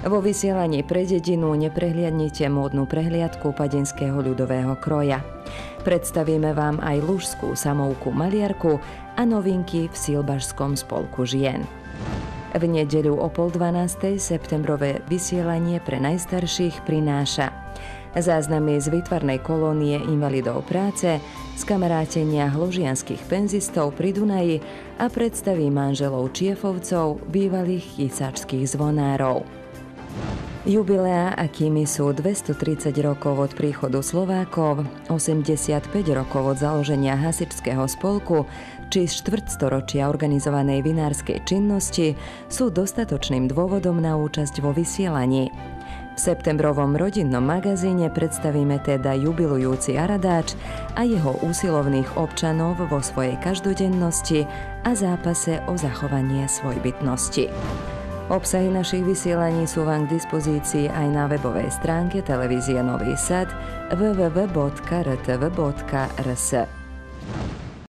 Vo vysielaní pre dedinu neprehliadnite módnu prehliadku padinského ľudového kroja. Predstavíme vám aj lužskú samovku maliarku a novinky v Silbašskom spolku žien. V nedeľu o pol 12. septembrové vysielanie pre najstarších prináša záznamy z výtvarnej kolónie invalidov práce, z kamarátenia hložianských penzistov pri Dunaji a predstaví manželov Čiefovcov, bývalých chysáčských zvonárov. Jubilea, akými sú 230 rokov od príchodu Slovákov, 85 rokov od založenia hasičského spolku či štvrtstoročia organizovanej vinárskej činnosti, sú dostatočným dôvodom na účasť vo vysielaní. V septembrovom rodinnom magazíne predstavíme teda jubilujúci Aradáč a jeho úsilovných občanov vo svojej každodennosti a zápase o zachovanie svojbytnosti. Obsahy našich vysielaní sú vám k dispozícii aj na webovej stránke televízie Nový Sad www.rtv.rs.